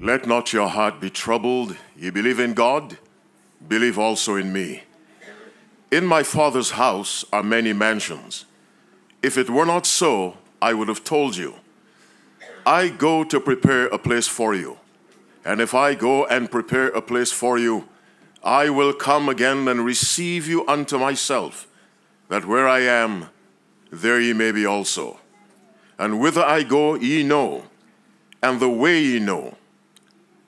Let not your heart be troubled. Ye believe in God, believe also in me. In my Father's house are many mansions. If it were not so, I would have told you. I go to prepare a place for you. And if I go and prepare a place for you, I will come again and receive you unto myself, that where I am, there ye may be also. And whither I go, ye know, and the way ye know.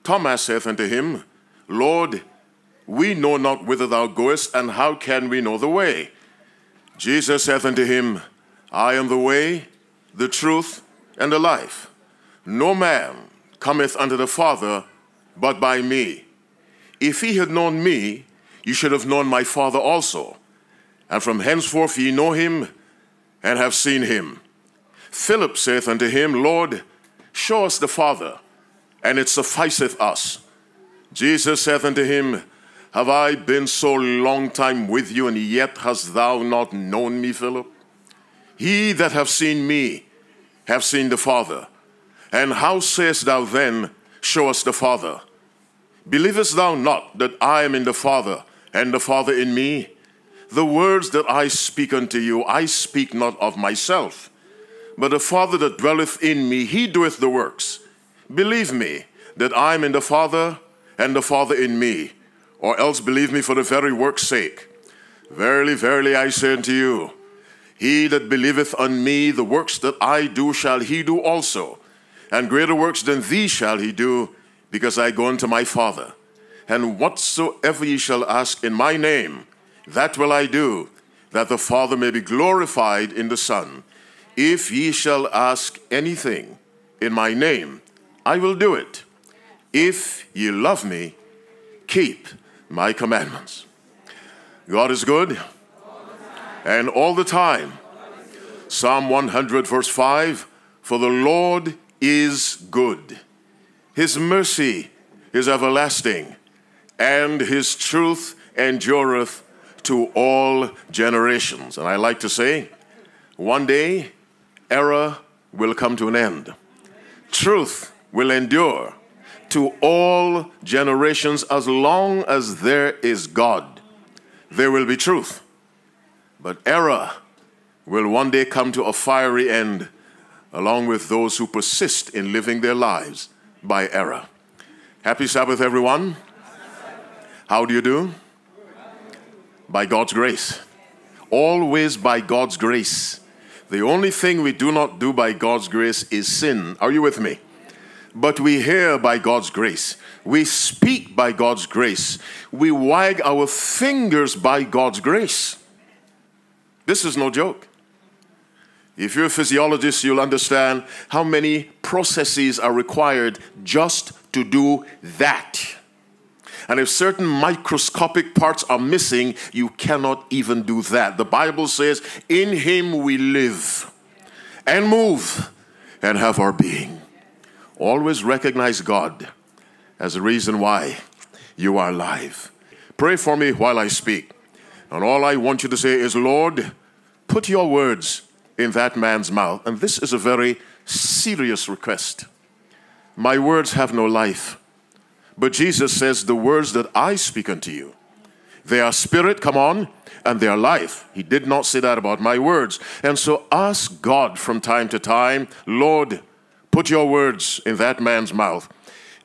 Thomas saith unto him, Lord, we know not whither thou goest, and how can we know the way? Jesus saith unto him, I am the way, the truth, and the life. No man cometh unto the Father but by me. If ye had known me, ye should have known my Father also. And from henceforth ye know him and have seen him. Philip saith unto him, Lord, show us the Father, and it sufficeth us. Jesus saith unto him, Have I been so long time with you, and yet hast thou not known me, Philip? He that hath seen me have seen the Father. And how sayest thou then, Show us the Father? Believest thou not that I am in the Father, and the Father in me? The words that I speak unto you, I speak not of myself, but the Father that dwelleth in me, he doeth the works. Believe me that I am in the Father, and the Father in me, or else believe me for the very work's sake. Verily, verily, I say unto you, he that believeth on me, the works that I do shall he do also, and greater works than these shall he do, because I go unto my Father. And whatsoever ye shall ask in my name, that will I do, that the Father may be glorified in the Son. If ye shall ask anything in my name, I will do it. If you love me, keep my commandments. God is good, and all the time. Psalm 100, verse 5 For the Lord is good, his mercy is everlasting, and his truth endureth to all generations. And I like to say, one day, error will come to an end, truth will endure to all generations as long as there is God. There will be truth, but error will one day come to a fiery end along with those who persist in living their lives by error. Happy Sabbath, everyone. How do you do? By God's grace. Always by God's grace. The only thing we do not do by God's grace is sin. Are you with me? But we hear by God's grace. We speak by God's grace. We wag our fingers by God's grace. This is no joke. If you're a physiologist, you'll understand how many processes are required just to do that. And if certain microscopic parts are missing, you cannot even do that. The Bible says, In Him we live and move and have our being. Always recognize God as the reason why you are alive. Pray for me while I speak. And all I want you to say is, Lord, put your words in that man's mouth. And this is a very serious request. My words have no life. But Jesus says, The words that I speak unto you, they are spirit, come on, and they are life. He did not say that about my words. And so ask God from time to time, Lord, put your words in that man's mouth.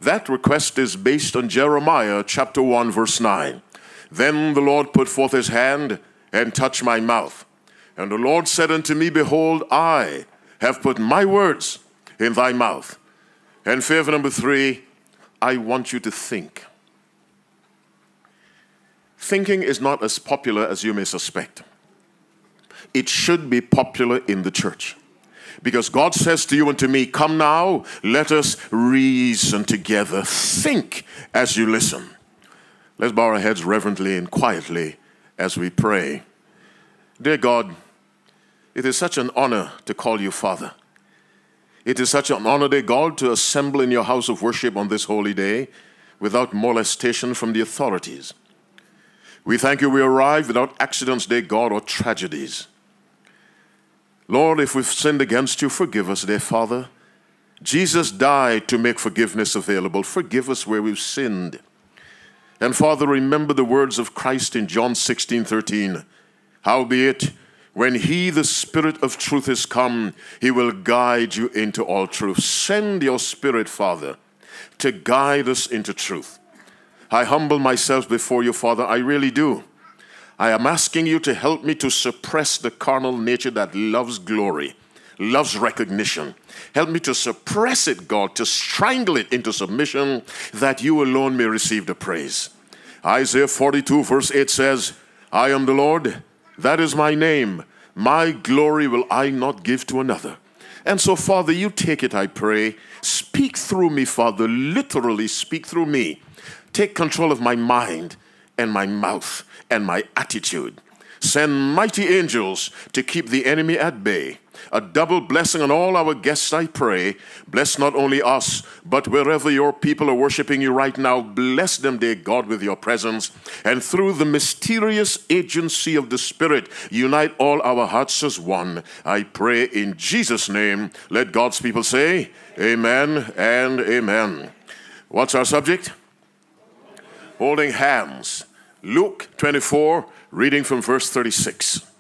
That request is based on Jeremiah chapter 1, verse 9. Then the Lord put forth his hand and touched my mouth. And the Lord said unto me, Behold, I have put my words in thy mouth. And favor number three, I want you to think. Thinking is not as popular as you may suspect. It should be popular in the church. Because God says to you and to me, Come now, let us reason together. Think as you listen. Let's bow our heads reverently and quietly as we pray. Dear God, it is such an honor to call you Father. It is such an honor, dear God, to assemble in your house of worship on this holy day without molestation from the authorities. We thank you we arrive without accidents, dear God, or tragedies. Lord, if we've sinned against you, forgive us, dear Father. Jesus died to make forgiveness available. Forgive us where we've sinned. And Father, remember the words of Christ in John 16 13. Howbeit, when he, the Spirit of truth, is come, he will guide you into all truth. Send your Spirit, Father, to guide us into truth. I humble myself before you, Father. I really do. I am asking you to help me to suppress the carnal nature that loves glory, loves recognition. Help me to suppress it, God, to strangle it into submission that you alone may receive the praise. Isaiah 42, verse 8 says, I am the Lord that is my name. My glory will I not give to another. And so, Father, you take it, I pray. Speak through me, Father. Literally, speak through me. Take control of my mind and my mouth and my attitude. Send mighty angels to keep the enemy at bay. A double blessing on all our guests, I pray. Bless not only us, but wherever your people are worshiping you right now, bless them, dear God, with your presence. And through the mysterious agency of the Spirit, unite all our hearts as one. I pray in Jesus' name. Let God's people say, Amen and Amen. What's our subject? Holding hands. Luke 24, reading from verse 36.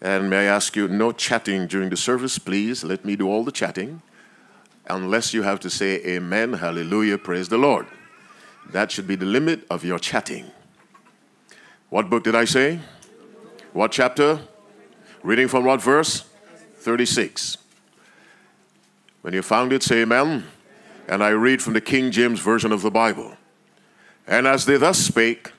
And may I ask you, no chatting during the service, please. Let me do all the chatting. Unless you have to say amen, hallelujah, praise the Lord. That should be the limit of your chatting. What book did I say? What chapter? Reading from what verse? 36. When you found it, say amen. And I read from the King James Version of the Bible. And as they thus spake,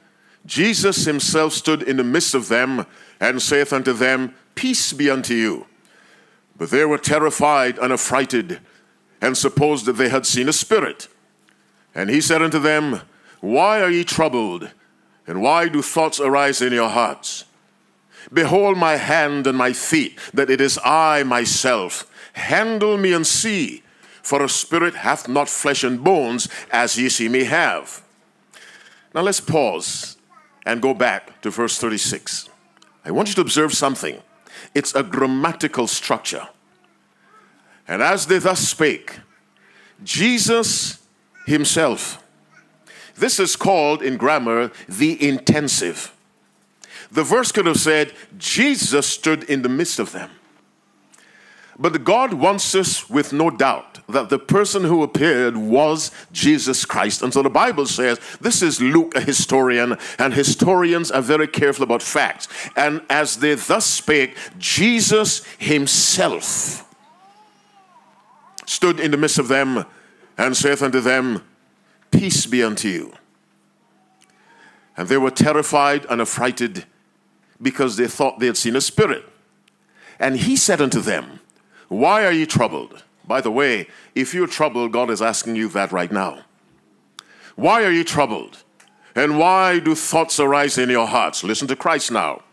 Jesus himself stood in the midst of them and saith unto them, Peace be unto you. But they were terrified and affrighted, and supposed that they had seen a spirit. And he said unto them, Why are ye troubled? And why do thoughts arise in your hearts? Behold my hand and my feet, that it is I myself. Handle me and see, for a spirit hath not flesh and bones, as ye see me have. Now let's pause and go back to verse 36. I want you to observe something. It's a grammatical structure. And as they thus spake, Jesus himself, this is called in grammar the intensive. The verse could have said, Jesus stood in the midst of them. But God wants us with no doubt that the person who appeared was Jesus Christ. And so the Bible says this is Luke, a historian, and historians are very careful about facts. And as they thus spake, Jesus himself stood in the midst of them and saith unto them, Peace be unto you. And they were terrified and affrighted because they thought they had seen a spirit. And he said unto them, why are you troubled? By the way, if you're troubled, God is asking you that right now. Why are you troubled? And why do thoughts arise in your hearts? Listen to Christ now.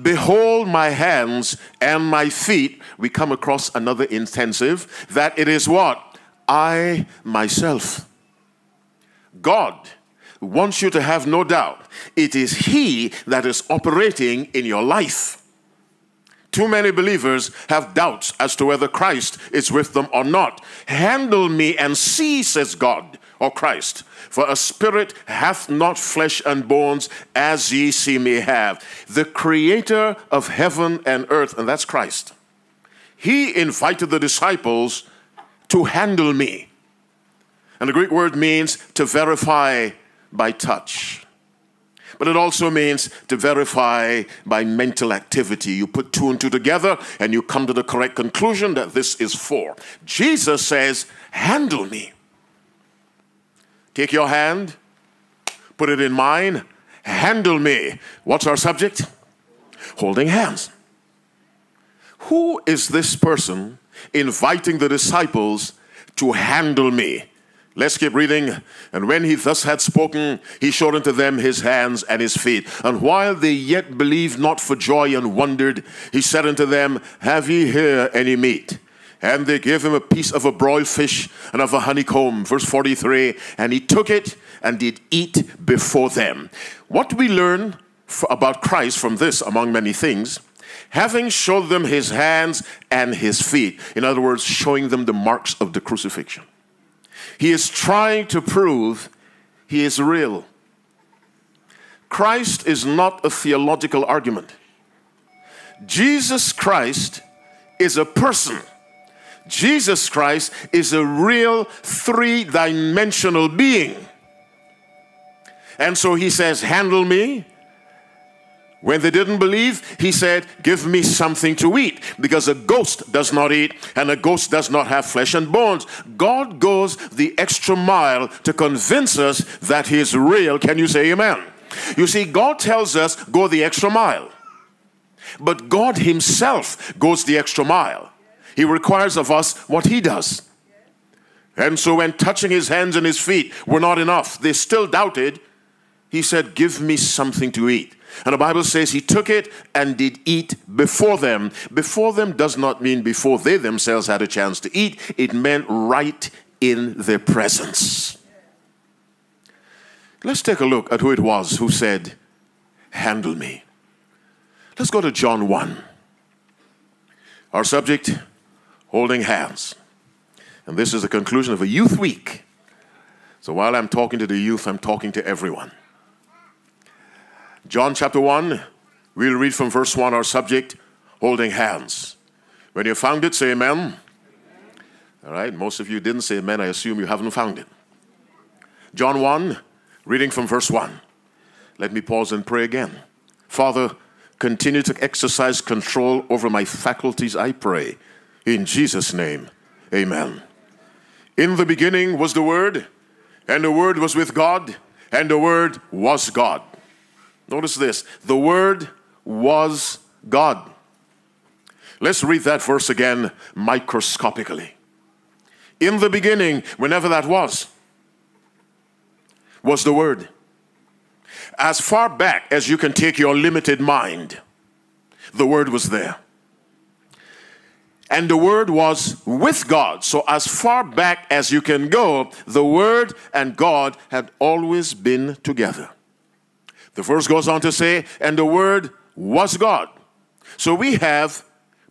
Behold my hands and my feet. We come across another intensive that it is what? I myself. God wants you to have no doubt. It is He that is operating in your life. Too many believers have doubts as to whether Christ is with them or not. Handle me and see, says God or Christ. For a spirit hath not flesh and bones as ye see me have. The creator of heaven and earth, and that's Christ. He invited the disciples to handle me. And the Greek word means to verify by touch but it also means to verify by mental activity. You put two and two together and you come to the correct conclusion that this is four. Jesus says, Handle me. Take your hand, put it in mine, handle me. What's our subject? Holding hands. Who is this person inviting the disciples to handle me? Let's keep reading. And when he thus had spoken, he showed unto them his hands and his feet. And while they yet believed not for joy and wondered, he said unto them, Have ye here any meat? And they gave him a piece of a broiled fish and of a honeycomb. Verse 43 And he took it and did eat before them. What we learn about Christ from this, among many things, having showed them his hands and his feet. In other words, showing them the marks of the crucifixion. He is trying to prove he is real. Christ is not a theological argument. Jesus Christ is a person. Jesus Christ is a real three dimensional being. And so he says, Handle me. When they didn't believe, he said, Give me something to eat. Because a ghost does not eat, and a ghost does not have flesh and bones. God goes the extra mile to convince us that he is real. Can you say amen? You see, God tells us, Go the extra mile. But God Himself goes the extra mile. He requires of us what He does. And so, when touching His hands and His feet were not enough, they still doubted. He said, Give me something to eat. And the Bible says he took it and did eat before them. Before them does not mean before they themselves had a chance to eat, it meant right in their presence. Let's take a look at who it was who said, Handle me. Let's go to John 1. Our subject, holding hands. And this is the conclusion of a youth week. So while I'm talking to the youth, I'm talking to everyone. John chapter 1, we'll read from verse 1 our subject, holding hands. When you found it, say amen. All right, most of you didn't say amen. I assume you haven't found it. John 1, reading from verse 1. Let me pause and pray again. Father, Continue to exercise control over my faculties, I pray. In Jesus' name, amen. In the beginning was the Word, and the Word was with God, and the Word was God. Notice this the Word was God. Let's read that verse again microscopically. In the beginning, whenever that was, was the Word as far back as you can take your limited mind, the Word was there. And the Word was with God. So, as far back as you can go, the Word and God had always been together. The verse goes on to say, and the Word was God. So, we have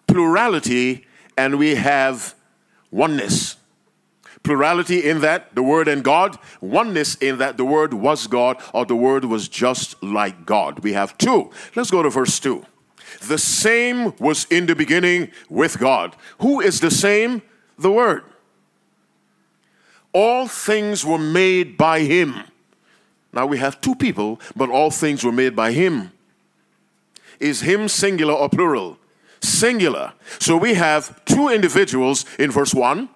plurality and we have oneness. Plurality in that the Word and God, oneness in that the Word was God or the Word was just like God. We have two. Let's go to verse 2. The same was in the beginning with God. Who is the same? The Word. All things were made by Him. Now we have two people, but all things were made by Him. Is Him singular or plural? Singular. So we have two individuals in verse 1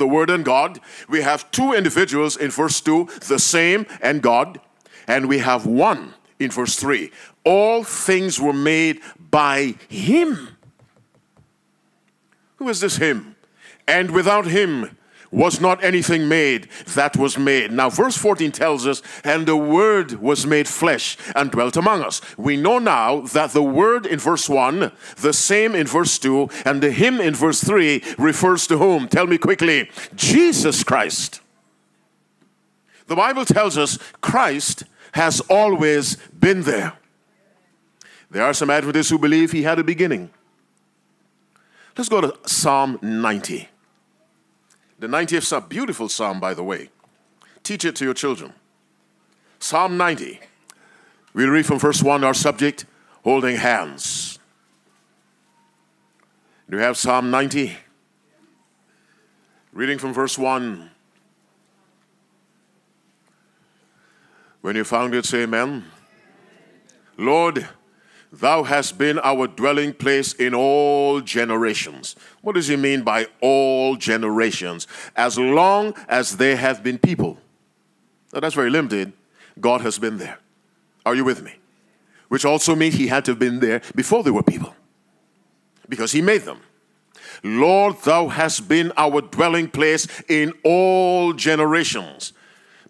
the Word and God. We have two individuals in verse 2, the same and God. And we have one in verse 3. All things were made by Him. Who is this Him? And without Him, was not anything made that was made. Now, verse 14 tells us, and the Word was made flesh and dwelt among us. We know now that the Word in verse 1, the same in verse 2, and the Him in verse 3 refers to whom? Tell me quickly. Jesus Christ. The Bible tells us Christ has always been there. There are some Adventists who believe he had a beginning. Let's go to Psalm 90. The 90th Psalm, beautiful psalm, by the way. Teach it to your children. Psalm 90. We'll read from verse 1, our subject, holding hands. Do you have Psalm 90? Reading from verse 1. When you found it, say amen. Lord, Thou hast been our dwelling place in all generations. What does he mean by all generations? As long as there have been people. Now that's very limited. God has been there. Are you with me? Which also means he had to have been there before there were people. Because he made them. Lord, thou hast been our dwelling place in all generations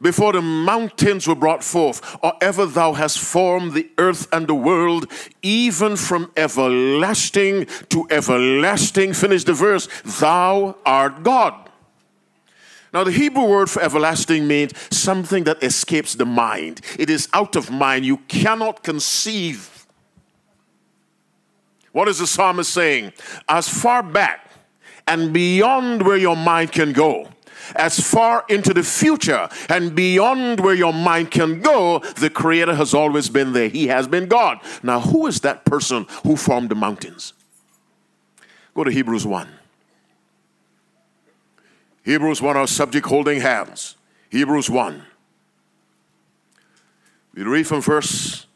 before the mountains were brought forth, or ever thou hast formed the earth and the world, even from everlasting to everlasting. Finish the verse. Thou art God. Now, the Hebrew word for everlasting means something that escapes the mind. It is out of mind. You cannot conceive What is the psalmist saying? As far back and beyond where your mind can go, as far into the future and beyond where your mind can go, the Creator has always been there. He has been God. Now, who is that person who formed the mountains? Go to Hebrews 1. Hebrews 1, our subject holding hands. Hebrews 1. We read from verse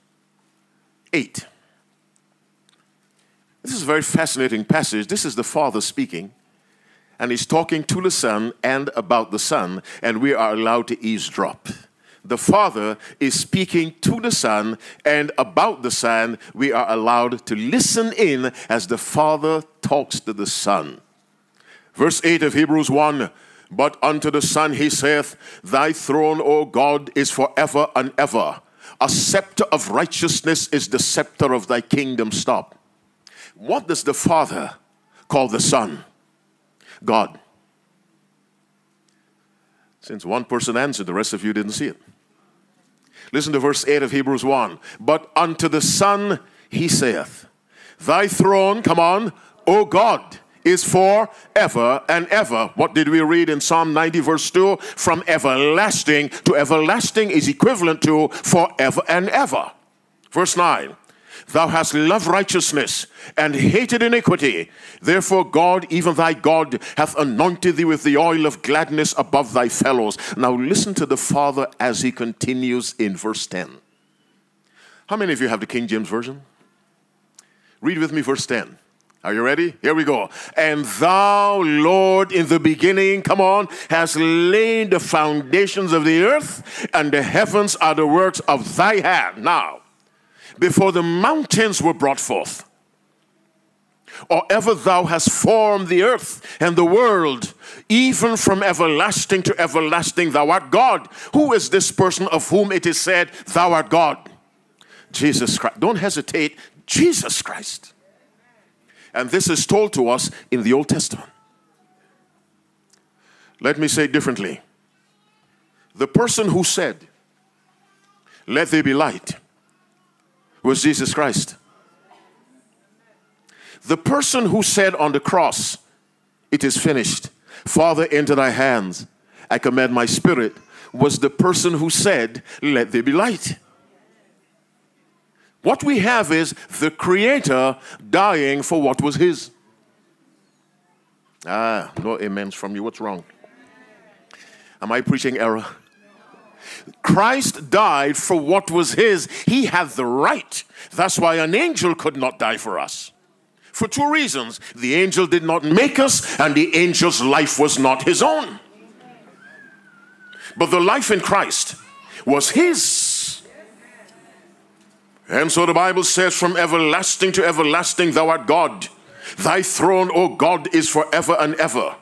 8. This is a very fascinating passage. This is the Father speaking, and he's talking to the Son and about the Son, and we are allowed to eavesdrop. The Father is speaking to the Son, and about the Son, we are allowed to listen in as the Father talks to the Son. Verse 8 of Hebrews 1 But unto the Son he saith, Thy throne, O God, is forever and ever. A scepter of righteousness is the scepter of thy kingdom. Stop. What does the Father call the Son? God. Since one person answered, the rest of you didn't see it. Listen to verse 8 of Hebrews 1. But unto the Son he saith, Thy throne, come on, O God, is for ever and ever. What did we read in Psalm 90, verse 2? From everlasting to everlasting is equivalent to forever and ever. Verse 9. Thou hast loved righteousness and hated iniquity. Therefore, God, even thy God, hath anointed thee with the oil of gladness above thy fellows. Now, listen to the Father as he continues in verse 10. How many of you have the King James Version? Read with me verse 10. Are you ready? Here we go. And thou, Lord, in the beginning, come on, has laid the foundations of the earth, and the heavens are the works of thy hand. Now, before the mountains were brought forth, or ever thou hast formed the earth and the world, even from everlasting to everlasting, thou art God. Who is this person of whom it is said, Thou art God? Jesus Christ. Don't hesitate. Jesus Christ. And this is told to us in the Old Testament. Let me say differently. The person who said, Let there be light, was Jesus Christ. The person who said on the cross, It is finished, Father, into thy hands I commend my spirit, was the person who said, Let there be light. What we have is the Creator dying for what was His. Ah, no amens from you. What's wrong? Am I preaching error? Christ died for what was His. He had the right. That's why an angel could not die for us. For two reasons the angel did not make us, and the angel's life was not his own. But the life in Christ was His. And so the Bible says, From everlasting to everlasting, thou art God. Thy throne, O God, is forever and ever.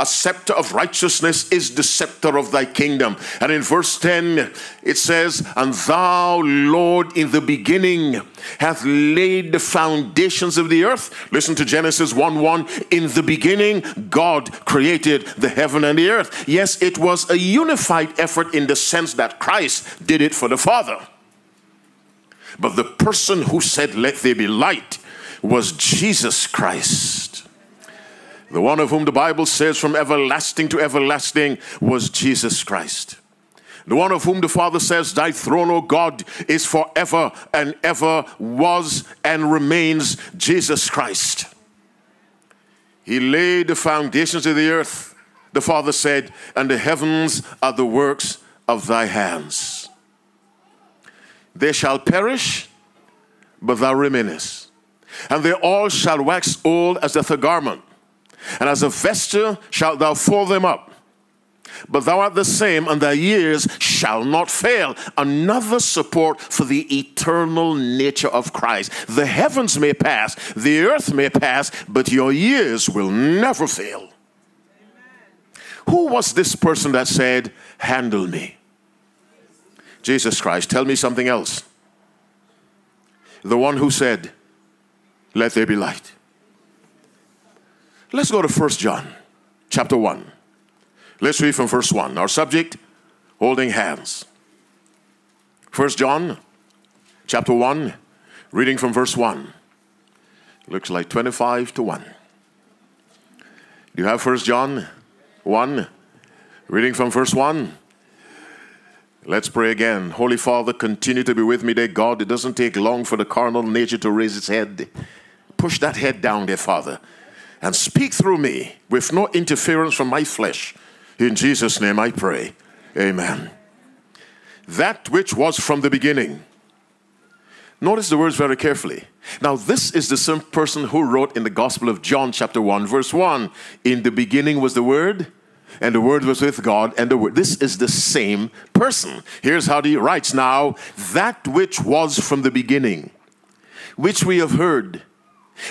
A scepter of righteousness is the scepter of thy kingdom. And in verse 10, it says, And thou, Lord, in the beginning hath laid the foundations of the earth. Listen to Genesis 1 1. In the beginning, God created the heaven and the earth. Yes, it was a unified effort in the sense that Christ did it for the Father. But the person who said, Let there be light, was Jesus Christ. The one of whom the Bible says, From everlasting to everlasting, was Jesus Christ. The one of whom the Father says, Thy throne, O God, is forever and ever, was and remains Jesus Christ. He laid the foundations of the earth, the Father said, and the heavens are the works of thy hands. They shall perish, but thou remainest. And they all shall wax old as doth a garment, and as a vesture shalt thou fold them up. But thou art the same, and thy years shall not fail. Another support for the eternal nature of Christ. The heavens may pass, the earth may pass, but your years will never fail. Who was this person that said, Handle me? Jesus Christ. Tell me something else. The one who said, Let there be light. Let's go to First John chapter 1. Let's read from verse 1. Our subject, holding hands. First John chapter 1, reading from verse 1. Looks like 25 to 1. Do you have First John 1? Reading from verse 1. Let's pray again. Holy Father, continue to be with me, dear God. It doesn't take long for the carnal nature to raise its head. Push that head down, dear Father, and speak through me with no interference from my flesh. In Jesus' name I pray. Amen. That which was from the beginning. Notice the words very carefully. Now, this is the same person who wrote in the Gospel of John, chapter 1, verse 1 In the beginning was the Word, and the Word was with God, and the Word. This is the same person. Here's how he writes now that which was from the beginning, which we have heard,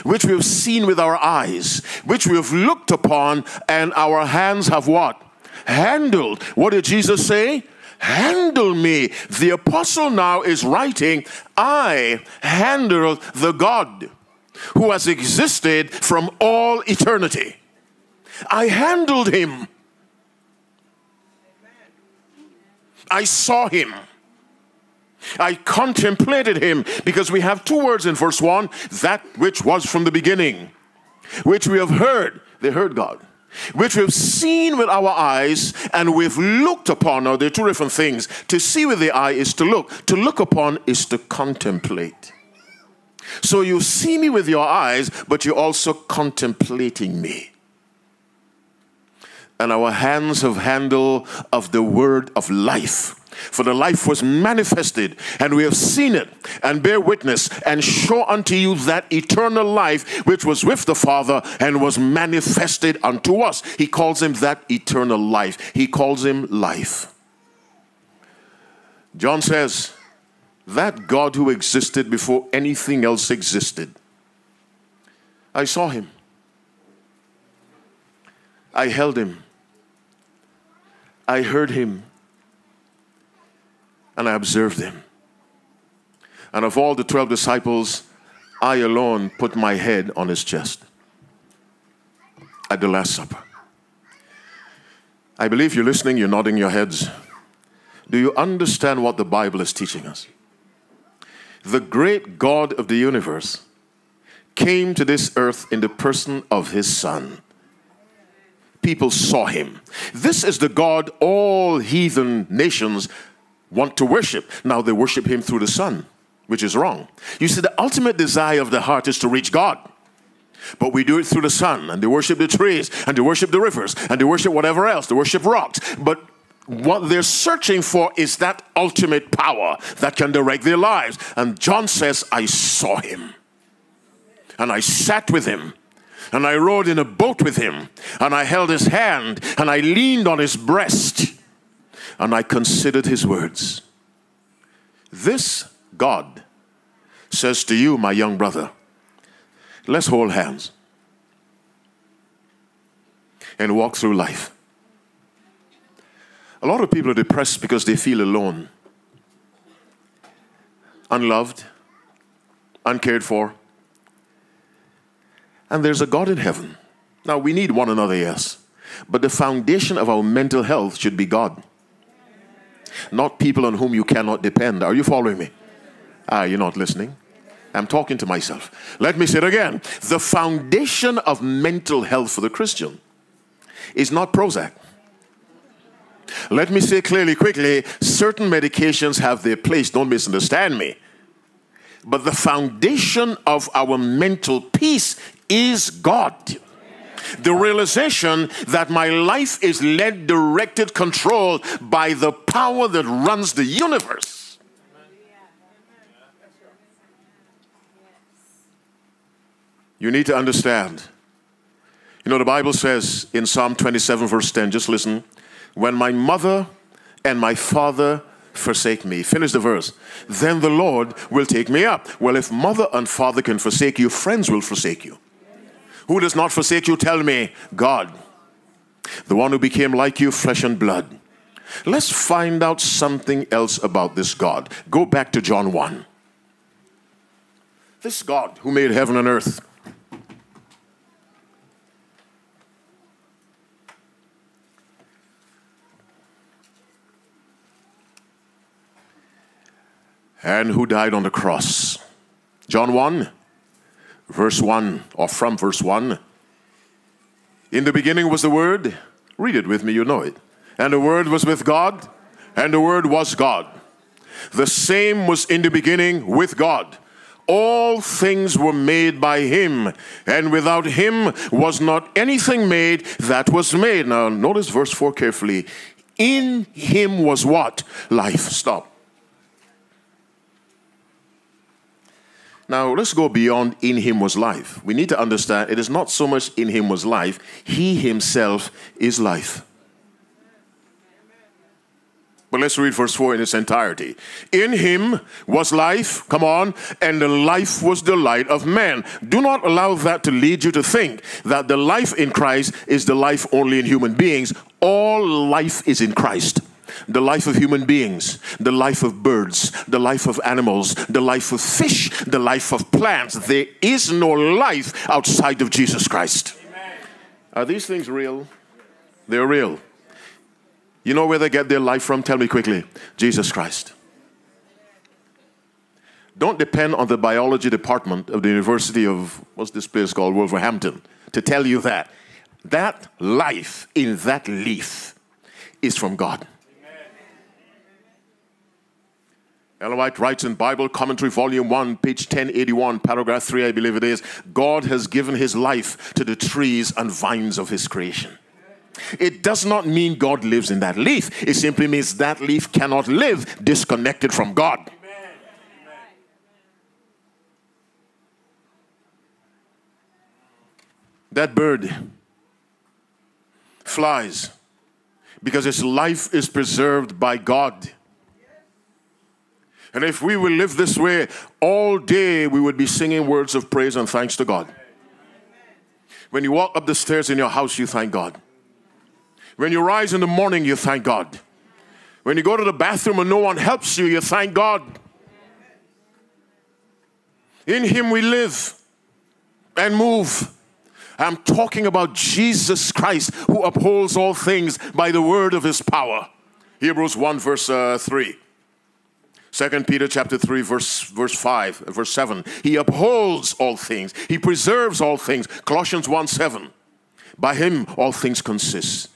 which we have seen with our eyes, which we have looked upon, and our hands have what? Handled. What did Jesus say? handle me. The apostle now is writing, I handle the God who has existed from all eternity. I handled him. I saw him. I contemplated him because we have two words in verse 1 that which was from the beginning, which we have heard. They heard God. Which we've seen with our eyes and we've looked upon. Now, they're two different things. To see with the eye is to look, to look upon is to contemplate. So you see me with your eyes, but you're also contemplating me and our hands have handle of the word of life. For the life was manifested, and we have seen it, and bear witness, and show unto you that eternal life which was with the Father and was manifested unto us. He calls him that eternal life. He calls him life. John says, that God who existed before anything else existed. I saw him. I held him. I heard him and I observed him. And of all the 12 disciples, I alone put my head on his chest at the Last Supper. I believe you're listening, you're nodding your heads. Do you understand what the Bible is teaching us? The great God of the universe came to this earth in the person of his Son people saw him. This is the God all heathen nations want to worship. Now they worship him through the sun, which is wrong. You see, the ultimate desire of the heart is to reach God. But we do it through the sun, and they worship the trees, and they worship the rivers, and they worship whatever else, they worship rocks. But what they're searching for is that ultimate power that can direct their lives. And John says, I saw him, and I sat with him, and I rode in a boat with him, and I held his hand, and I leaned on his breast, and I considered his words. This God says to you, my young brother, let's hold hands and walk through life. A lot of people are depressed because they feel alone, unloved, uncared for and there's a God in heaven. Now, we need one another, yes. But the foundation of our mental health should be God, not people on whom you cannot depend. Are you following me? Ah, you're not listening. I'm talking to myself. Let me say it again. The foundation of mental health for the Christian is not Prozac. Let me say clearly, quickly certain medications have their place. Don't misunderstand me. But the foundation of our mental peace is God. The realization that my life is led, directed, controlled by the power that runs the universe. You need to understand. You know, the Bible says in Psalm 27, verse 10, just listen. When my mother and my father forsake me. Finish the verse. Then the Lord will take me up. Well, if mother and father can forsake you, friends will forsake you. Who does not forsake you? Tell me, God. The one who became like you, flesh and blood. Let's find out something else about this God. Go back to John 1. This God who made heaven and earth. And who died on the cross. John 1, verse 1, or from verse 1. In the beginning was the Word. Read it with me, you know it. And the Word was with God, and the Word was God. The same was in the beginning with God. All things were made by him, and without him was not anything made that was made. Now, notice verse 4 carefully. In him was what? Life. Stop. Now, let's go beyond in him was life. We need to understand it is not so much in him was life, he himself is life. But let's read verse 4 in its entirety. In him was life, come on, and the life was the light of man. Do not allow that to lead you to think that the life in Christ is the life only in human beings. All life is in Christ the life of human beings, the life of birds, the life of animals, the life of fish, the life of plants. There is no life outside of Jesus Christ. Amen. Are these things real? They're real. You know where they get their life from? Tell me quickly. Jesus Christ. Don't depend on the biology department of the University of, what's this place called? Wolverhampton, to tell you that. That life in that leaf is from God. Ellen writes in Bible Commentary, Volume 1, page 1081, paragraph 3, I believe it is God has given his life to the trees and vines of his creation. It does not mean God lives in that leaf. It simply means that leaf cannot live disconnected from God. That bird flies because its life is preserved by God. And if we will live this way all day, we would be singing words of praise and thanks to God. When you walk up the stairs in your house, you thank God. When you rise in the morning, you thank God. When you go to the bathroom and no one helps you, you thank God. In Him we live and move. I'm talking about Jesus Christ who upholds all things by the word of His power. Hebrews 1, verse uh, 3. 2 Peter chapter 3 verse verse 5 verse 7 he upholds all things he preserves all things Colossians 1 7 by him all things consist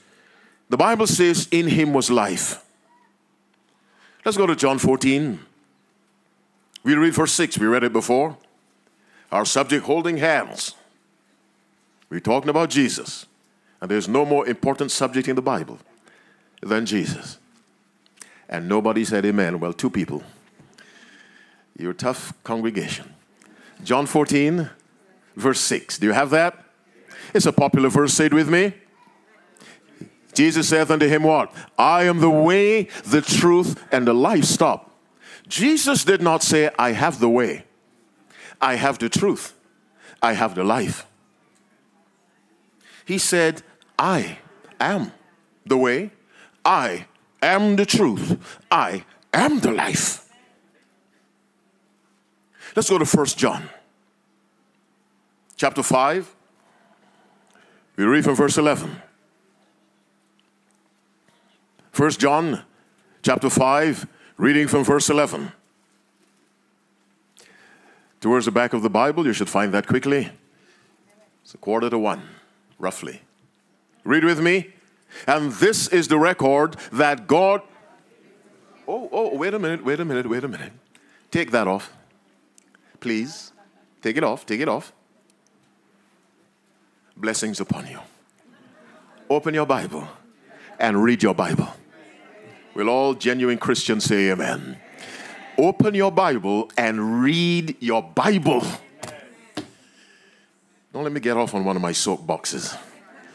the Bible says, In him was life. Let's go to John 14. We read verse 6. We read it before. Our subject holding hands. We're talking about Jesus. And there's no more important subject in the Bible than Jesus. And nobody said amen. Well, two people. You're a tough congregation. John 14, verse 6. Do you have that? It's a popular verse. Say it with me. Jesus saith unto him, What? I am the way, the truth, and the life. Stop. Jesus did not say, I have the way, I have the truth, I have the life. He said, I am the way, I am the truth, I am the life. Let's go to First John chapter 5. We read from verse 11. First John chapter 5, reading from verse 11. Towards the back of the Bible, you should find that quickly. It's a quarter to one, roughly. Read with me. And this is the record that God. Oh, oh, wait a minute, wait a minute, wait a minute. Take that off. Please. Take it off, take it off. Blessings upon you. Open your Bible and read your Bible. Will all genuine Christians say amen? Open your Bible and read your Bible. Don't let me get off on one of my soapboxes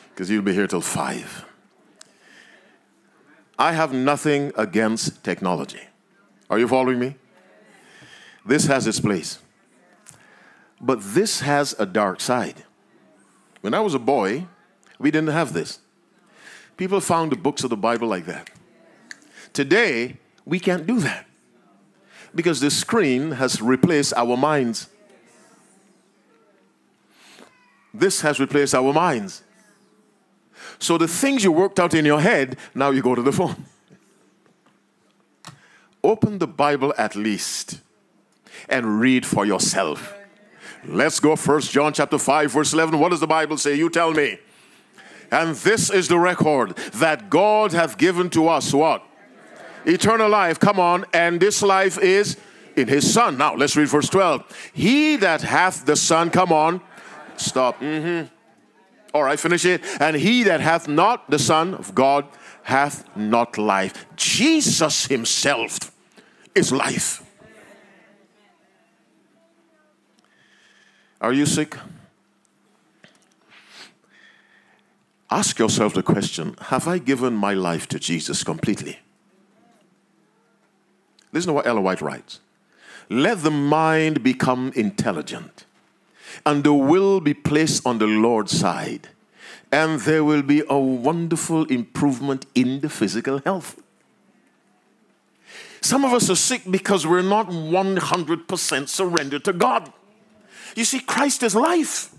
because you'll be here till five. I have nothing against technology. Are you following me? This has its place. But this has a dark side. When I was a boy, we didn't have this. People found the books of the Bible like that. Today, we can't do that because the screen has replaced our minds. This has replaced our minds. So the things you worked out in your head, now you go to the phone. Open the Bible at least and read for yourself. Let's go first John chapter 5 verse 11. What does the Bible say? You tell me. And this is the record that God hath given to us what? Eternal life. Come on. And this life is in his son. Now let's read verse 12. He that hath the son, come on. Stop. Mm-hmm. All right, finish it. And he that hath not the son of God hath not life. Jesus himself is life. Are you sick? Ask yourself the question Have I given my life to Jesus completely? Listen to what Ellen White writes Let the mind become intelligent, and the will be placed on the Lord's side, and there will be a wonderful improvement in the physical health. Some of us are sick because we're not 100% surrendered to God. You see, Christ is life.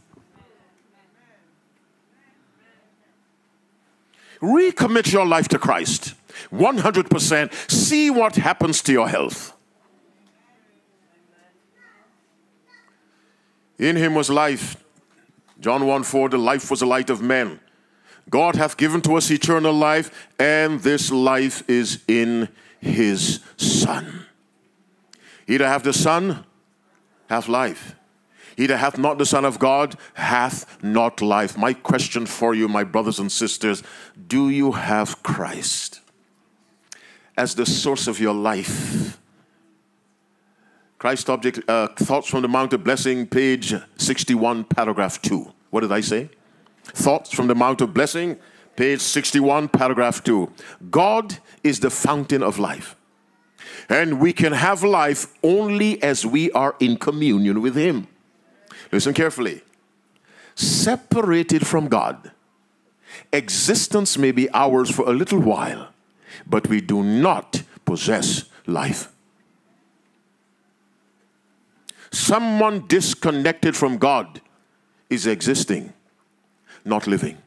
Recommit your life to Christ 100%. See what happens to your health. In him was life. John 1 4, the life was the light of men. God hath given to us eternal life, and this life is in his Son. He that hath the Son hath life. He that hath not the Son of God hath not life. My question for you, my brothers and sisters, do you have Christ as the source of your life? Christ object, uh, thoughts from the Mount of Blessing, page 61, paragraph 2. What did I say? Thoughts from the Mount of Blessing, page 61, paragraph 2. God is the fountain of life. And we can have life only as we are in communion with Him. Listen carefully. Separated from God, existence may be ours for a little while, but we do not possess life. Someone disconnected from God is existing, not living.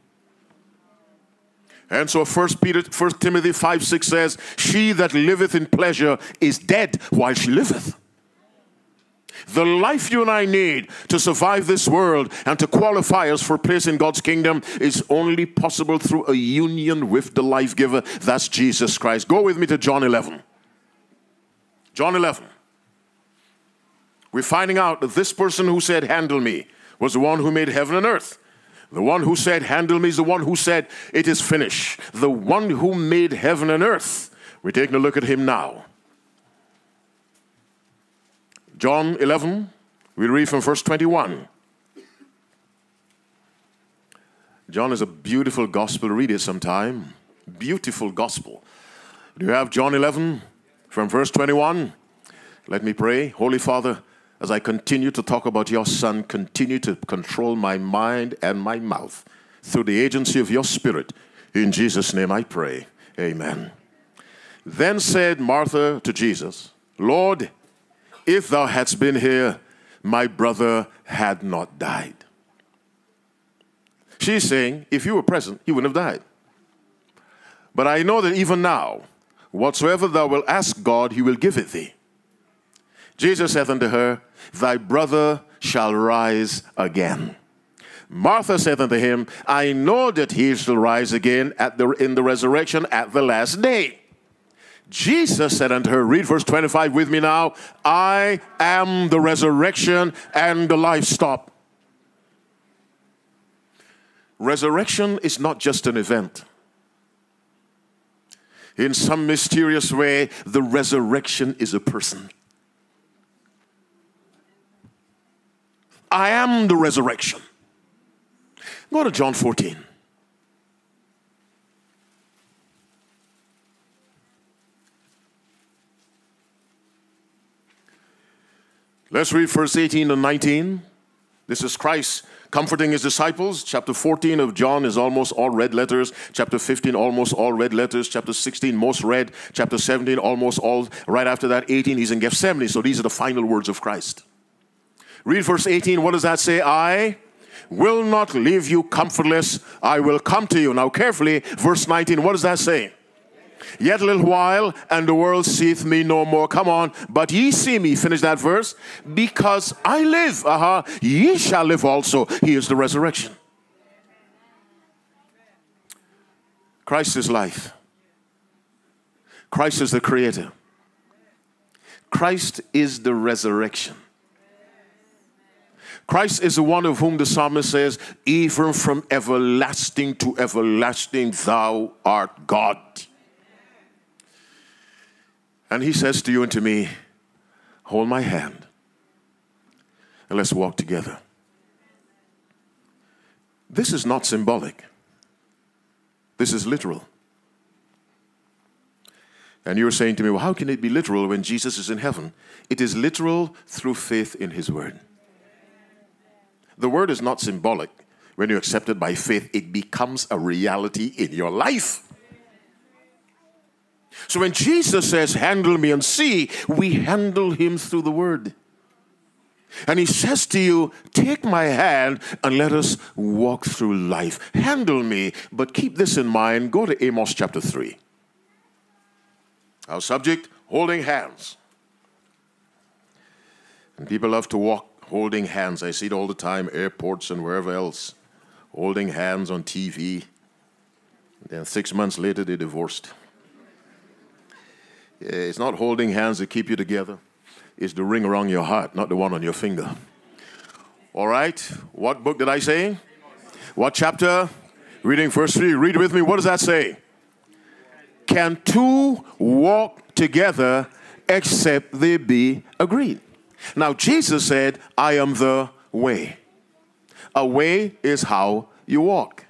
And so First Peter, First Timothy 5 6 says, She that liveth in pleasure is dead while she liveth. The life you and I need to survive this world and to qualify us for place in God's kingdom is only possible through a union with the life giver. That's Jesus Christ. Go with me to John 11. John 11. We're finding out that this person who said, Handle me, was the one who made heaven and earth. The one who said, Handle me, is the one who said, It is finished. The one who made heaven and earth. We're taking a look at him now. John 11, we read from verse 21. John is a beautiful gospel. Read it sometime. Beautiful gospel. Do you have John 11 from verse 21? Let me pray. Holy Father, as I continue to talk about your Son, continue to control my mind and my mouth through the agency of your Spirit. In Jesus' name I pray. Amen. Then said Martha to Jesus, Lord, if thou hadst been here, my brother had not died. She's saying, if you were present, he wouldn't have died. But I know that even now, whatsoever thou wilt ask God, he will give it thee. Jesus saith unto her, Thy brother shall rise again. Martha said unto him, I know that he shall rise again at the, in the resurrection at the last day. Jesus said unto her, read verse 25 with me now, I am the resurrection and the life. Stop. Resurrection is not just an event. In some mysterious way, the resurrection is a person. I am the resurrection. Go to John 14. Let's read verse 18 and 19. This is Christ comforting his disciples. Chapter 14 of John is almost all red letters. Chapter 15, almost all red letters. Chapter 16, most red. Chapter 17, almost all. Right after that, 18, he's in Gethsemane. So these are the final words of Christ. Read verse 18. What does that say? I will not leave you comfortless. I will come to you. Now, carefully, verse 19. What does that say? Yet a little while, and the world seeth me no more. Come on. But ye see me, finish that verse. Because I live, uh-huh, ye shall live also. He is the resurrection. Christ is life. Christ is the creator. Christ is the resurrection. Christ is the one of whom the psalmist says, Even from everlasting to everlasting, thou art God. And he says to you and to me, Hold my hand and let's walk together. This is not symbolic, this is literal. And you're saying to me, Well, how can it be literal when Jesus is in heaven? It is literal through faith in his word. The word is not symbolic. When you accept it by faith, it becomes a reality in your life. So when Jesus says, Handle me and see, we handle him through the word. And he says to you, Take my hand and let us walk through life. Handle me, but keep this in mind. Go to Amos chapter 3. Our subject holding hands. And people love to walk holding hands. I see it all the time, airports and wherever else. Holding hands on TV. Then six months later, they divorced. Eh, it's not holding hands that keep you together, it's the ring around your heart, not the one on your finger. All right? What book did I say? What chapter? Reading verse 3. Read with me. What does that say? Can two walk together except they be agreed? Now, Jesus said, I am the way. A way is how you walk.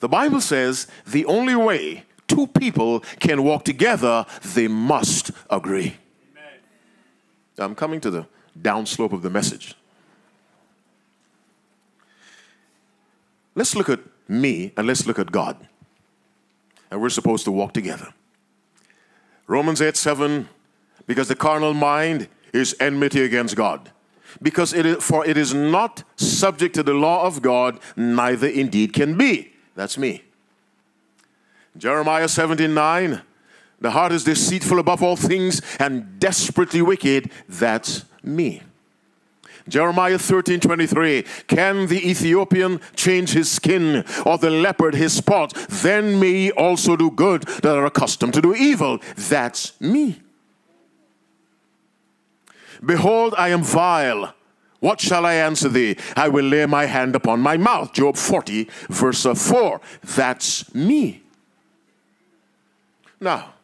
The Bible says the only way two people can walk together, they must agree. Amen. I'm coming to the downslope of the message. Let's look at me and let's look at God. And we're supposed to walk together. Romans 8 7, because the carnal mind is enmity against God. Because it is, for it is not subject to the law of God, neither indeed can be. That's me. Jeremiah 79 The heart is deceitful above all things and desperately wicked. That's me. Jeremiah 13 23. Can the Ethiopian change his skin or the leopard his spots? Then may also do good that are accustomed to do evil. That's me. Behold, I am vile. What shall I answer thee? I will lay my hand upon my mouth. Job 40, verse 4. That's me. Now,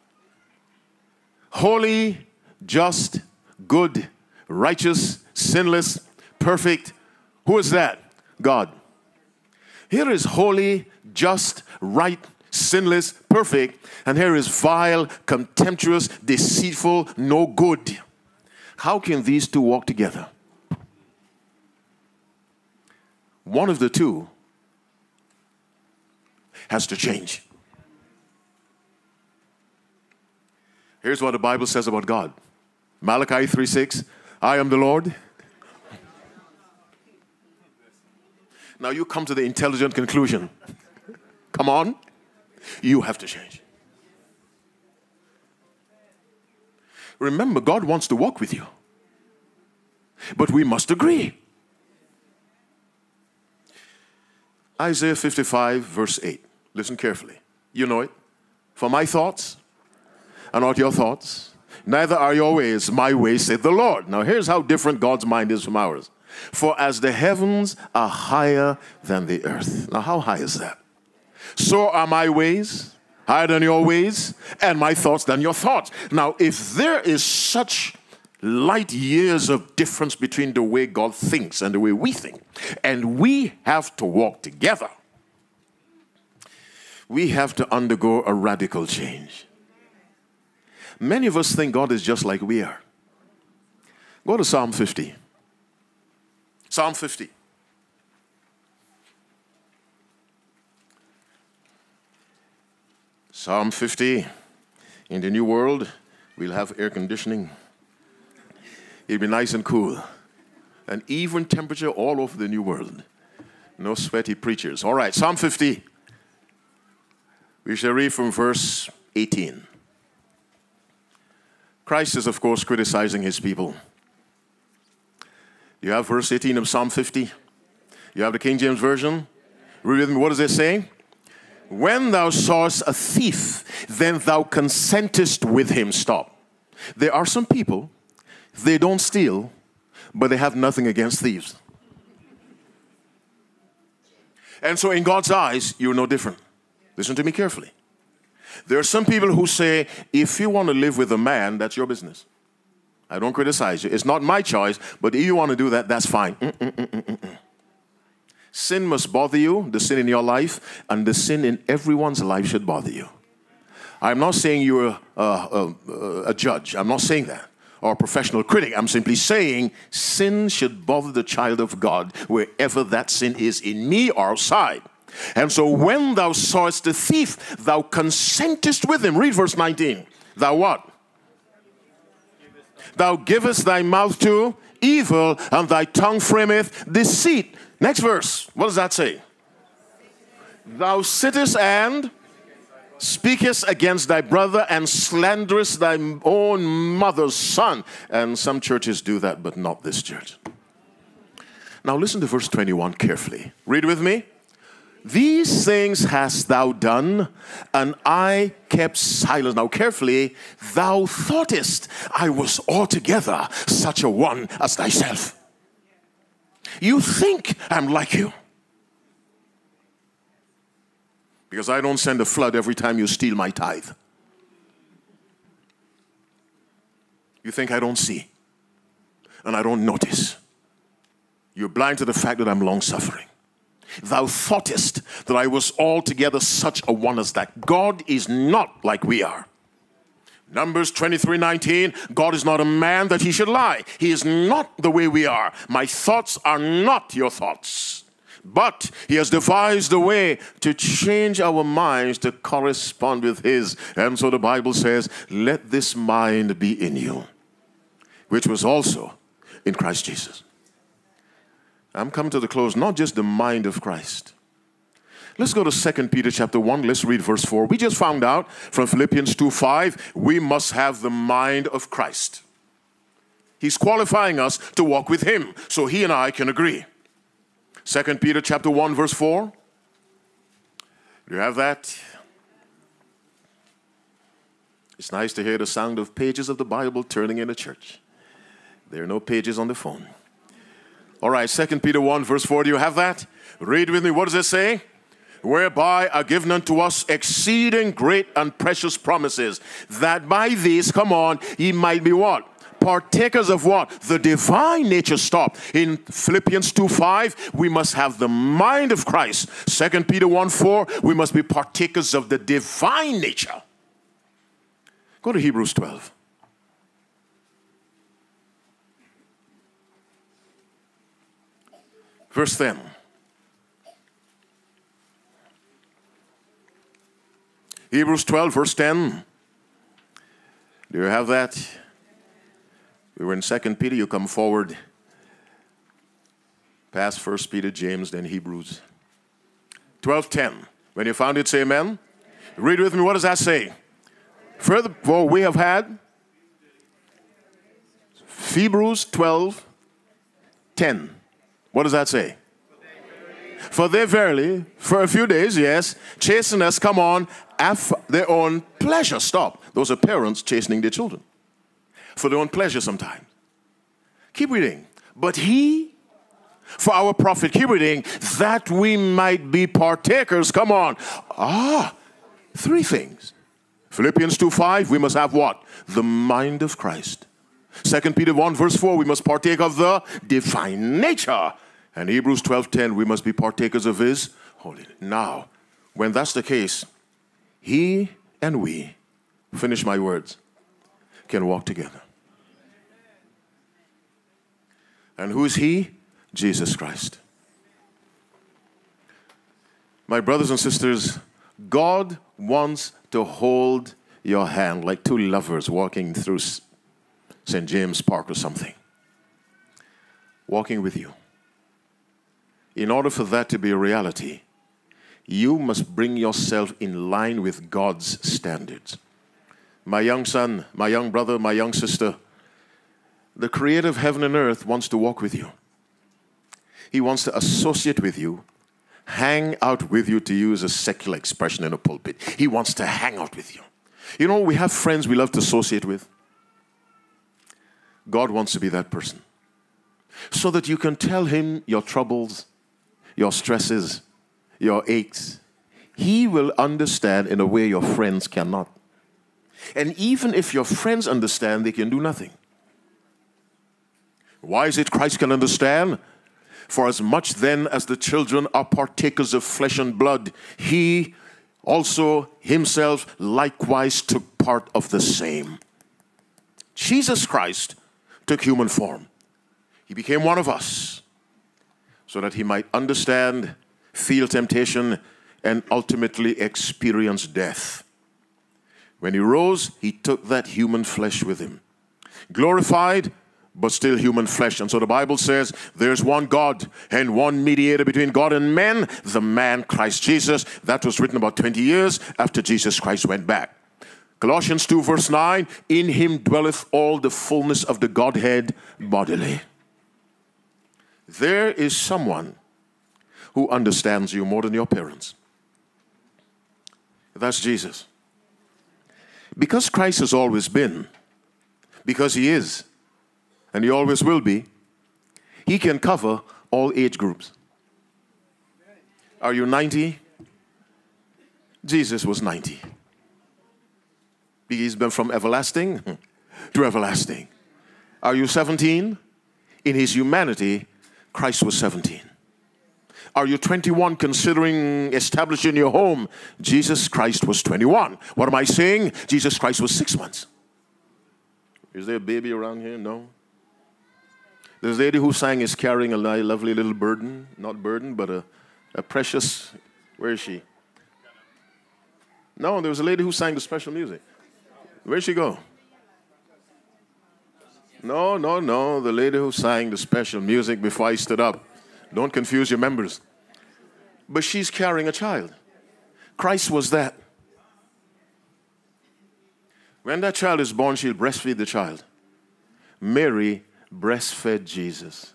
holy, just, good, righteous, sinless, perfect. Who is that? God. Here is holy, just, right, sinless, perfect, and here is vile, contemptuous, deceitful, no good. How can these two walk together? One of the two has to change. Here's what the Bible says about God Malachi 3 6, I am the Lord. Now you come to the intelligent conclusion. come on, you have to change. Remember, God wants to walk with you, but we must agree. Isaiah 55, verse 8. Listen carefully. You know it. For my thoughts are not your thoughts, neither are your ways my ways, saith the Lord. Now, here's how different God's mind is from ours. For as the heavens are higher than the earth. Now, how high is that? So are my ways higher than your ways, and my thoughts than your thoughts. Now, if there is such light years of difference between the way God thinks and the way we think, and we have to walk together, we have to undergo a radical change. Many of us think God is just like we are. Go to Psalm 50. Psalm 50. Psalm 50. In the new world, we'll have air conditioning. It'll be nice and cool. An even temperature all over the new world. No sweaty preachers. All right, Psalm 50. We shall read from verse 18. Christ is, of course, criticizing his people. You have verse 18 of Psalm 50. You have the King James Version. Read with me. What does it say? When thou sawest a thief, then thou consentest with him. Stop. There are some people, they don't steal, but they have nothing against thieves. And so, in God's eyes, you're no different. Listen to me carefully. There are some people who say, if you want to live with a man, that's your business. I don't criticize you. It's not my choice, but if you want to do that, that's fine. Mm-mm-mm-mm-mm. Sin must bother you, the sin in your life, and the sin in everyone's life should bother you. I'm not saying you're a, a, a, a judge, I'm not saying that, or a professional critic. I'm simply saying sin should bother the child of God wherever that sin is in me or outside. And so when thou sawest the thief, thou consentest with him. Read verse 19. Thou what? Thou givest thy mouth to evil, and thy tongue frameth deceit. Next verse. What does that say? Thou sittest and speakest against thy brother and slanderest thy own mother's son. And some churches do that, but not this church. Now listen to verse 21 carefully. Read with me. These things hast thou done, and I kept silence. Now, carefully, thou thoughtest I was altogether such a one as thyself. You think I'm like you. Because I don't send a flood every time you steal my tithe. You think I don't see, and I don't notice. You're blind to the fact that I'm long suffering. Thou thoughtest that I was altogether such a one as that. God is not like we are. Numbers 23 19, God is not a man that he should lie. He is not the way we are. My thoughts are not your thoughts. But he has devised a way to change our minds to correspond with his. And so the Bible says, Let this mind be in you, which was also in Christ Jesus. I'm coming to the close, not just the mind of Christ. Let's go to 2 Peter chapter 1. Let's read verse 4. We just found out from Philippians 2 5, we must have the mind of Christ. He's qualifying us to walk with him so he and I can agree. 2 Peter chapter 1 verse 4. Do you have that? It's nice to hear the sound of pages of the Bible turning in a church. There are no pages on the phone. All right, Second Peter 1, verse 4. Do you have that? Read with me. What does it say? Whereby are given unto us exceeding great and precious promises, that by these, come on, ye might be what? Partakers of what? The divine nature. Stop. In Philippians 2 5, we must have the mind of Christ. Second Peter 1 4, we must be partakers of the divine nature. Go to Hebrews 12. Verse 10. Hebrews 12, verse 10. Do you have that? We were in 2 Peter, you come forward. Past 1 Peter, James, then Hebrews. 12:10. When you found it, say amen. Read with me, what does that say? Furthermore, we have had Hebrews 12, 10. What does that say? For they verily, for a few days, yes, chasten us, come on, after their own pleasure. Stop. Those are parents chastening their children for their own pleasure sometimes. Keep reading. But he, for our profit, keep reading, that we might be partakers. Come on. Ah, three things. Philippians 2 5, we must have what? The mind of Christ. Second Peter 1 verse 4, we must partake of the divine nature. And Hebrews 12:10, we must be partakers of his holiness. Now, when that's the case, he and we, finish my words, can walk together. And who is he? Jesus Christ. My brothers and sisters, God wants to hold your hand like two lovers walking through St. James Park or something, walking with you. In order for that to be a reality, You must bring yourself in line with God's standards. My young son, my young brother, my young sister, the creator of heaven and earth wants to walk with you. He wants to associate with you, hang out with you, to use a secular expression in a pulpit. He wants to hang out with you. You know, we have friends we love to associate with. God wants to be that person. So that you can tell him your troubles, your stresses, your aches. He will understand in a way your friends cannot. And even if your friends understand, they can do nothing. Why is it Christ can understand? For as much then as the children are partakers of flesh and blood, he also himself likewise took part of the same. Jesus Christ took human form. He became one of us so that he might understand, feel temptation, and ultimately experience death. When he rose, he took that human flesh with him. Glorified, but still human flesh. And so the Bible says there's one God and one mediator between God and men, the man Christ Jesus. That was written about 20 years after Jesus Christ went back. Colossians 2, verse 9 In him dwelleth all the fullness of the Godhead bodily. There is someone who understands you more than your parents. That's Jesus. Because Christ has always been, because he is, and he always will be, he can cover all age groups. Are you 90? Jesus was 90. He's been from everlasting to everlasting. Are you 17? In his humanity, Christ was 17. Are you 21 considering establishing your home? Jesus Christ was 21. What am I saying? Jesus Christ was six months. Is there a baby around here? No. This lady who sang is carrying a lovely little burden, not burden, but a, a precious. Where is she? No, there was a lady who sang the special music. Where'd she go? No, no, no. The lady who sang the special music before I stood up. Don't confuse your members. But she's carrying a child. Christ was that. When that child is born, she'll breastfeed the child. Mary breastfed Jesus.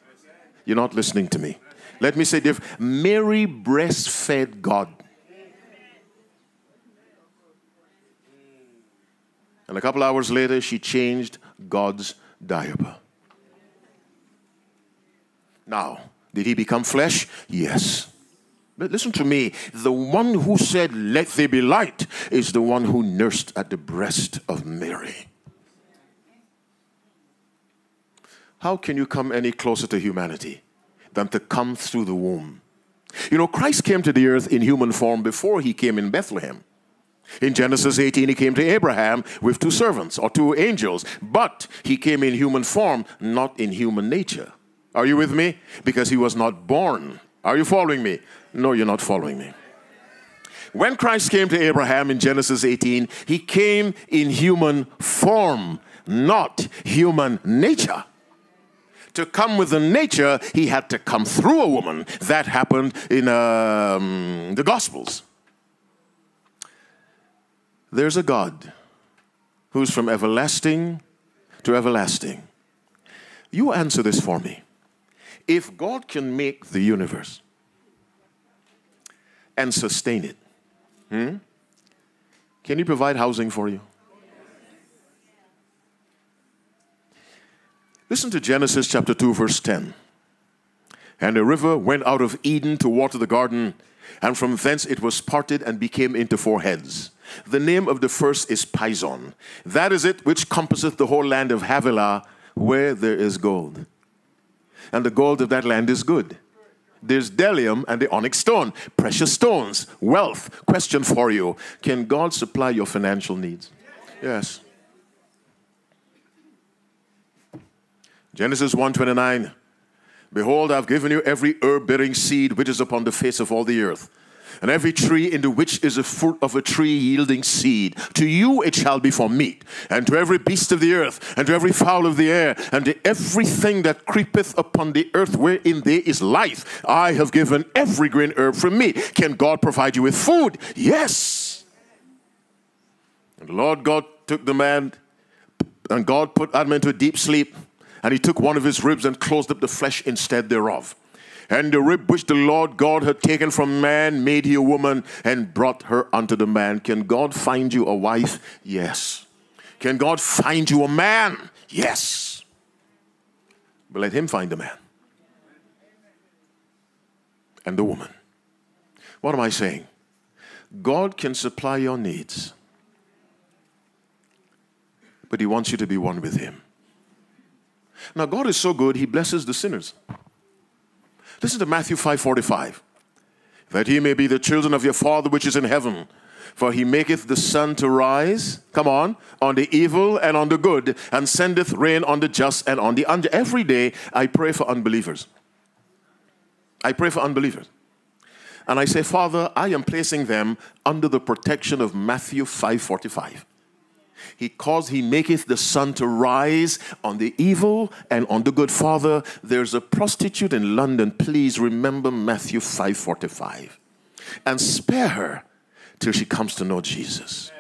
You're not listening to me. Let me say different. Mary breastfed God. And a couple hours later, she changed God's diaper. Now, did he become flesh? Yes. But listen to me. The one who said, Let there be light, is the one who nursed at the breast of Mary. How can you come any closer to humanity than to come through the womb? You know, Christ came to the earth in human form before he came in Bethlehem. In Genesis 18, he came to Abraham with two servants or two angels, but he came in human form, not in human nature. Are you with me? Because he was not born. Are you following me? No, you're not following me. When Christ came to Abraham in Genesis 18, he came in human form, not human nature. To come with the nature, he had to come through a woman. That happened in um, the Gospels. There's a God who's from everlasting to everlasting. You answer this for me. If God can make the universe and sustain it, hmm, can He provide housing for you? Listen to Genesis chapter 2, verse 10. And a river went out of Eden to water the garden, and from thence it was parted and became into four heads. The name of the first is Pison. That is it which compasseth the whole land of Havilah, where there is gold and the gold of that land is good. There's bdellium and the onyx stone, precious stones, wealth. Question for you Can God supply your financial needs? Yes. Genesis 1:29 Behold I've given you every herb bearing seed which is upon the face of all the earth and every tree in the which is a fruit of a tree yielding seed. To you it shall be for meat, and to every beast of the earth, and to every fowl of the air, and to everything that creepeth upon the earth wherein there is life. I have given every green herb for meat. Can God provide you with food? Yes. And the Lord God took the man, and God put Adam into a deep sleep, and he took one of his ribs and closed up the flesh instead thereof. And the rib which the Lord God had taken from man made he a woman and brought her unto the man. Can God find you a wife? Yes. Can God find you a man? Yes. But let him find a man and the woman. What am I saying? God can supply your needs, but he wants you to be one with him. Now, God is so good, he blesses the sinners. Listen to Matthew 5:45. That ye may be the children of your Father which is in heaven. For he maketh the sun to rise, come on, on the evil and on the good, and sendeth rain on the just and on the unjust. Every day I pray for unbelievers. I pray for unbelievers. And I say, Father, I am placing them under the protection of Matthew 5:45. He caused, he maketh the sun to rise on the evil and on the good. Father, there's a prostitute in London. Please remember Matthew 5:45 and spare her till she comes to know Jesus.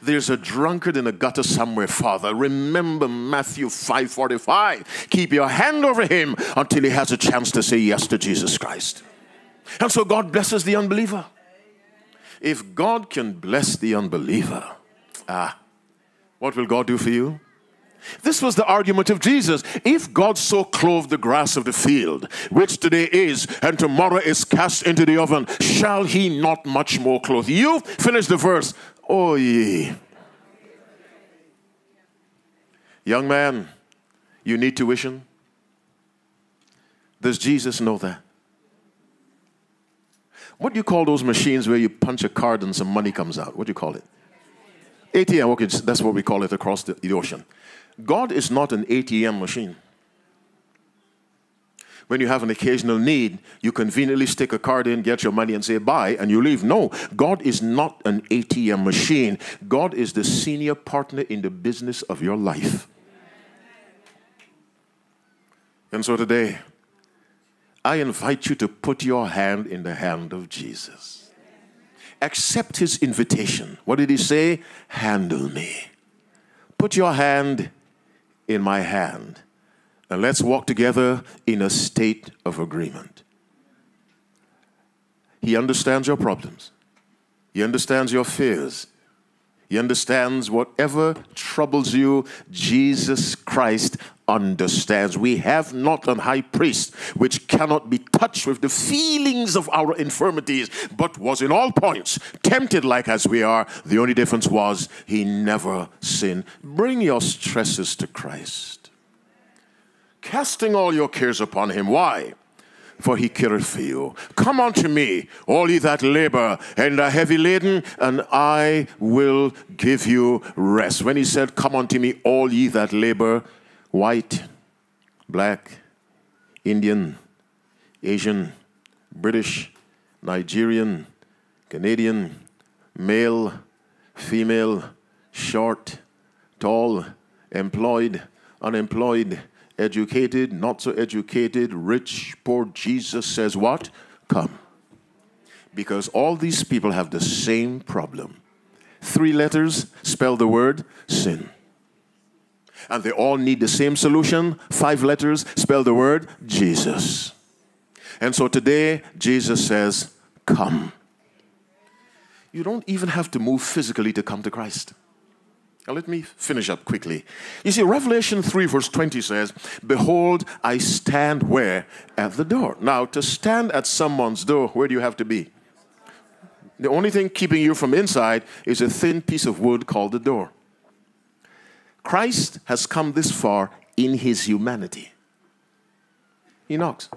There's a drunkard in a gutter somewhere, Father. Remember Matthew 5:45. Keep your hand over him until he has a chance to say yes to Jesus Christ. And so God blesses the unbeliever. If God can bless the unbeliever, ah, what will God do for you? This was the argument of Jesus. If God so clothed the grass of the field, which today is and tomorrow is cast into the oven, shall he not much more clothe you? Finish the verse. Oh, ye. Young man, you need tuition. Does Jesus know that? What do you call those machines where you punch a card and some money comes out? What do you call it? ATM, okay, that's what we call it across the, the ocean. God is not an ATM machine. When you have an occasional need, you conveniently stick a card in, get your money, and say bye, and you leave. No, God is not an ATM machine. God is the senior partner in the business of your life. And so today, I invite you to put your hand in the hand of Jesus accept his invitation. What did he say? Handle me. Put your hand in my hand and let's walk together in a state of agreement. He understands your problems, he understands your fears. He understands whatever troubles you, Jesus Christ understands. We have not an high priest which cannot be touched with the feelings of our infirmities, but was in all points tempted like as we are. The only difference was he never sinned. Bring your stresses to Christ, casting all your cares upon him. Why? for he careth for you. Come unto me, all ye that labor and are heavy laden, and I will give you rest. When he said, Come unto me, all ye that labor white, black, Indian, Asian, British, Nigerian, Canadian, male, female, short, tall, employed, unemployed, educated, not so educated, rich, poor. Jesus says, What? Come. Because all these people have the same problem. Three letters spell the word sin and they all need the same solution. Five letters spell the word Jesus. And so today, Jesus says, Come. You don't even have to move physically to come to Christ. Now, let me finish up quickly. You see, Revelation 3, verse 20 says, Behold, I stand where? At the door. Now, to stand at someone's door, where do you have to be? The only thing keeping you from inside is a thin piece of wood called the door. Christ has come this far in his humanity. He knocks.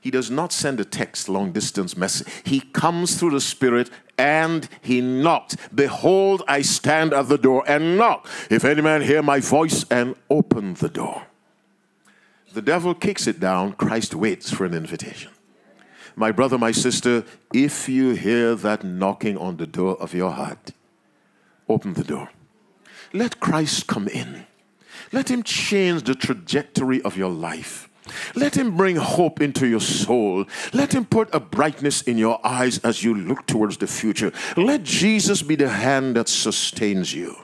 He does not send a text long distance message. He comes through the Spirit and he knocked. Behold, I stand at the door and knock. If any man hear my voice and open the door. The devil kicks it down, Christ waits for an invitation. My brother, my sister, if you hear that knocking on the door of your heart, open the door. Let Christ come in. Let him change the trajectory of your life. Let him bring hope into your soul. Let him put a brightness in your eyes as you look towards the future. Let Jesus be the hand that sustains you.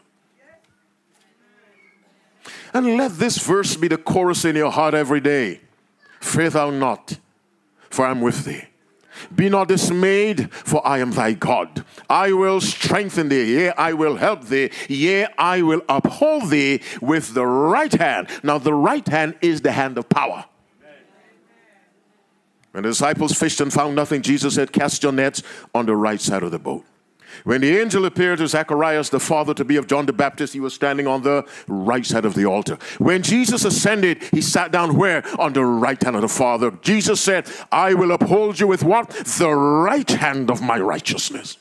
And let this verse be the chorus in your heart every day Fear thou not, for I am with thee. Be not dismayed, for I am thy God. I will strengthen thee, yea, I will help thee, yea, I will uphold thee with the right hand. Now, the right hand is the hand of power. When the disciples fished and found nothing, Jesus said, Cast your nets on the right side of the boat. When the angel appeared to Zacharias, the father to be of John the Baptist, he was standing on the right side of the altar. When Jesus ascended, he sat down where? On the right hand of the Father. Jesus said, I will uphold you with what? The right hand of my righteousness.